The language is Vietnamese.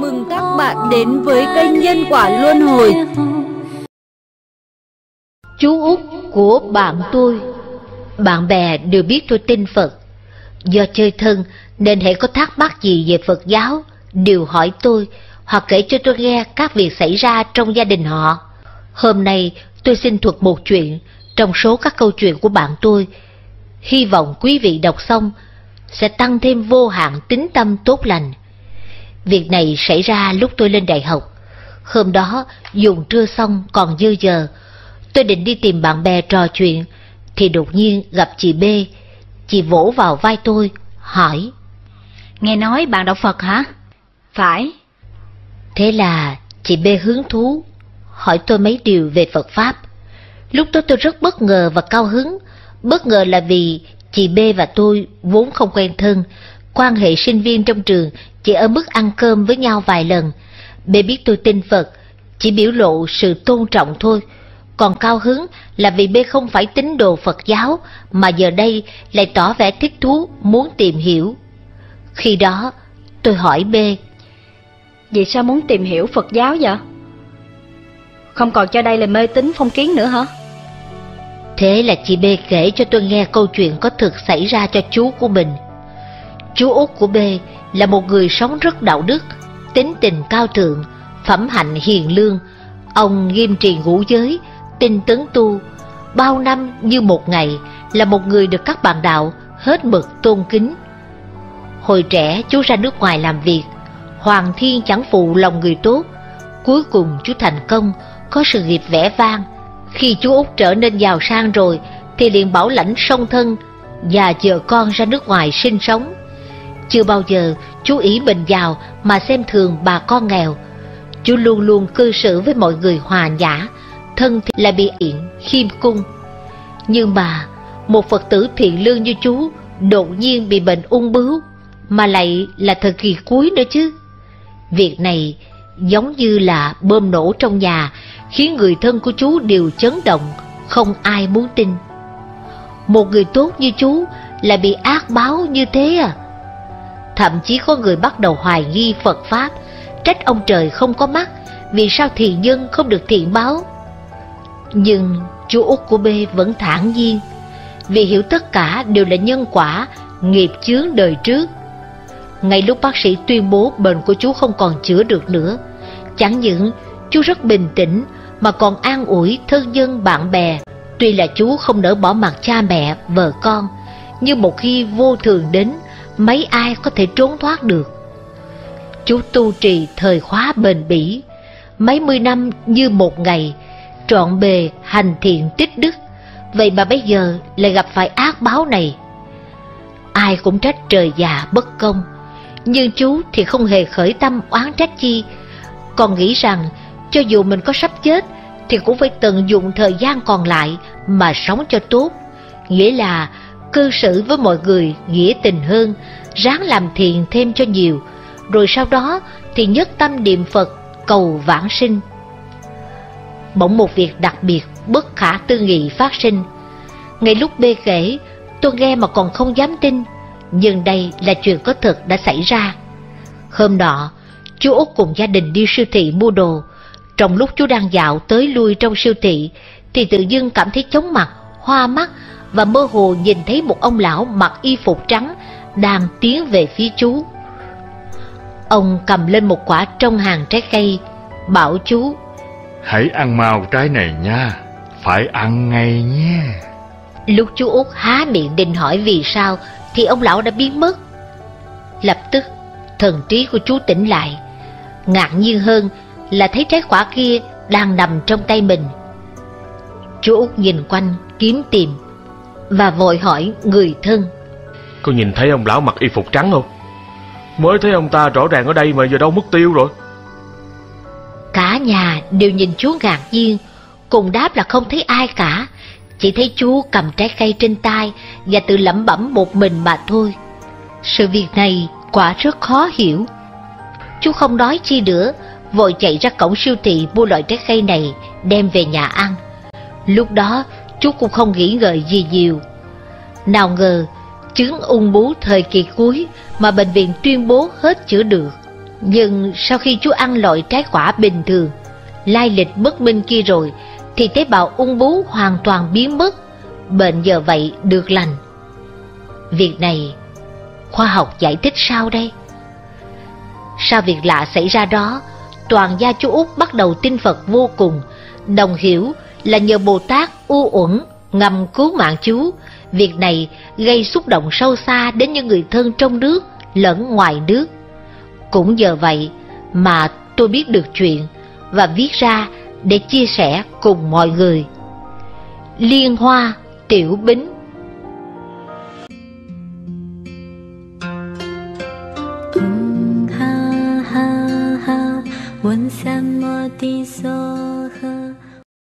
mừng các bạn đến với kênh Nhân Quả Luân Hồi. Chú út của bạn tôi. Bạn bè đều biết tôi tin Phật. Do chơi thân nên hãy có thắc mắc gì về Phật giáo, Đều hỏi tôi hoặc kể cho tôi nghe các việc xảy ra trong gia đình họ. Hôm nay tôi xin thuật một chuyện trong số các câu chuyện của bạn tôi. Hy vọng quý vị đọc xong sẽ tăng thêm vô hạn tính tâm tốt lành. Việc này xảy ra lúc tôi lên đại học. Hôm đó, dùng trưa xong còn dư giờ. Tôi định đi tìm bạn bè trò chuyện, thì đột nhiên gặp chị B. Chị vỗ vào vai tôi, hỏi. Nghe nói bạn đọc Phật hả? Phải. Thế là chị B hứng thú, hỏi tôi mấy điều về Phật Pháp. Lúc đó tôi rất bất ngờ và cao hứng. Bất ngờ là vì Chị B và tôi vốn không quen thân, quan hệ sinh viên trong trường chỉ ở mức ăn cơm với nhau vài lần. B biết tôi tin Phật, chỉ biểu lộ sự tôn trọng thôi. Còn cao hứng là vì B không phải tín đồ Phật giáo, mà giờ đây lại tỏ vẻ thích thú muốn tìm hiểu. Khi đó, tôi hỏi B. Vì sao muốn tìm hiểu Phật giáo vậy? Không còn cho đây là mê tín phong kiến nữa hả? Thế là chị B kể cho tôi nghe câu chuyện có thực xảy ra cho chú của mình. Chú út của B là một người sống rất đạo đức, tính tình cao thượng, phẩm hạnh hiền lương. Ông nghiêm trì ngũ giới, tinh tấn tu, bao năm như một ngày là một người được các bạn đạo hết mực tôn kính. Hồi trẻ chú ra nước ngoài làm việc, Hoàng Thiên chẳng phụ lòng người tốt. Cuối cùng chú thành công, có sự nghiệp vẻ vang, khi chú Út trở nên giàu sang rồi, thì liền bảo lãnh song thân và vợ con ra nước ngoài sinh sống. Chưa bao giờ chú ý bình giàu mà xem thường bà con nghèo. Chú luôn luôn cư xử với mọi người hòa nhã, thân thì là bị yện, khiêm cung. Nhưng mà, một Phật tử thiện lương như chú đột nhiên bị bệnh ung bướu, mà lại là thời kỳ cuối nữa chứ. Việc này giống như là bơm nổ trong nhà khiến người thân của chú đều chấn động, không ai muốn tin. Một người tốt như chú lại bị ác báo như thế à? Thậm chí có người bắt đầu hoài nghi Phật Pháp, trách ông trời không có mắt, vì sao thiện nhân không được thiện báo. Nhưng chú út của B vẫn thản nhiên, vì hiểu tất cả đều là nhân quả, nghiệp chướng đời trước. Ngay lúc bác sĩ tuyên bố bệnh của chú không còn chữa được nữa, chẳng những chú rất bình tĩnh mà còn an ủi thân nhân bạn bè. Tuy là chú không nỡ bỏ mặt cha mẹ, vợ con, nhưng một khi vô thường đến, mấy ai có thể trốn thoát được. Chú tu trì thời khóa bền bỉ, mấy mươi năm như một ngày, trọn bề hành thiện tích đức, vậy mà bây giờ lại gặp phải ác báo này. Ai cũng trách trời già bất công, nhưng chú thì không hề khởi tâm oán trách chi, còn nghĩ rằng cho dù mình có sắp chết thì cũng phải tận dụng thời gian còn lại mà sống cho tốt, nghĩa là cư xử với mọi người nghĩa tình hơn, ráng làm thiện thêm cho nhiều, rồi sau đó thì nhất tâm niệm Phật cầu vãng sinh. Bỗng một việc đặc biệt bất khả tư nghị phát sinh. Ngay lúc bê kể, tôi nghe mà còn không dám tin, nhưng đây là chuyện có thật đã xảy ra. Hôm nọ, chú Út cùng gia đình đi siêu thị mua đồ, trong lúc chú đang dạo tới lui trong siêu thị, thì tự dưng cảm thấy chóng mặt, hoa mắt và mơ hồ nhìn thấy một ông lão mặc y phục trắng đang tiến về phía chú. Ông cầm lên một quả trong hàng trái cây, bảo chú Hãy ăn mau trái này nha, phải ăn ngay nhé. Lúc chú út há miệng định hỏi vì sao thì ông lão đã biến mất. Lập tức, thần trí của chú tỉnh lại. Ngạc nhiên hơn là thấy trái quả kia đang nằm trong tay mình. Chú Út nhìn quanh kiếm tìm và vội hỏi người thân. Có nhìn thấy ông lão mặc y phục trắng không? Mới thấy ông ta rõ ràng ở đây mà giờ đâu mất tiêu rồi. Cả nhà đều nhìn chú ngạc nhiên, cùng đáp là không thấy ai cả. Chỉ thấy chú cầm trái cây trên tay và tự lẩm bẩm một mình mà thôi. Sự việc này quả rất khó hiểu. Chú không nói chi nữa vội chạy ra cổng siêu thị mua loại trái cây này đem về nhà ăn. Lúc đó chú cũng không nghĩ ngợi gì nhiều. Nào ngờ chứng ung bú thời kỳ cuối mà bệnh viện tuyên bố hết chữa được. Nhưng sau khi chú ăn loại trái quả bình thường, lai lịch bất minh kia rồi, thì tế bào ung bú hoàn toàn biến mất, bệnh giờ vậy được lành. Việc này, khoa học giải thích sao đây? Sau việc lạ xảy ra đó, toàn gia chú Út bắt đầu tin Phật vô cùng, đồng hiểu là nhờ Bồ Tát u uẩn ngầm cứu mạng chú. Việc này gây xúc động sâu xa đến những người thân trong nước lẫn ngoài nước. Cũng nhờ vậy mà tôi biết được chuyện và viết ra để chia sẻ cùng mọi người. Liên Hoa Tiểu Bính ha ha ha，问什么的所